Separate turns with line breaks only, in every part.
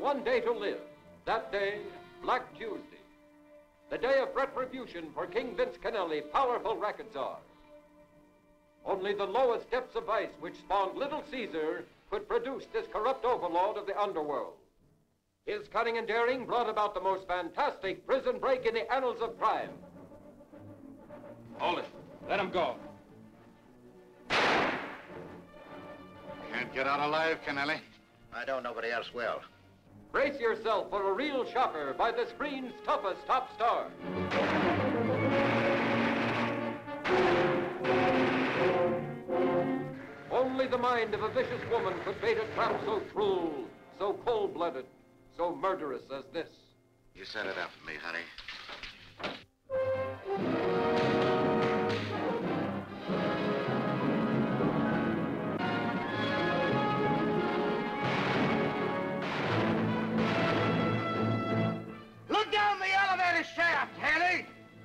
only one day to live. That day, Black Tuesday. The day of retribution for King Vince Canelli, powerful record czar. Only the lowest depths of vice which spawned Little Caesar could produce this corrupt overlord of the underworld. His cunning and daring brought about the most fantastic prison break in the annals of crime.
Hold it. Let him go.
Can't get out alive, Canelli.
I don't. Nobody else will.
Brace yourself for a real shocker by the screen's toughest top star. Only the mind of a vicious woman could bait a trap so cruel, so cold-blooded, so murderous as this.
You set it up for me, honey.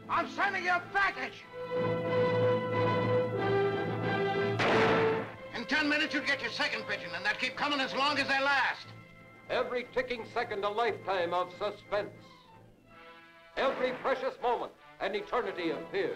I'm sending you a package.
In ten minutes, you'll get your second pigeon, and they'll keep coming as long as they last.
Every ticking second a lifetime of suspense. Every precious moment an eternity of fear.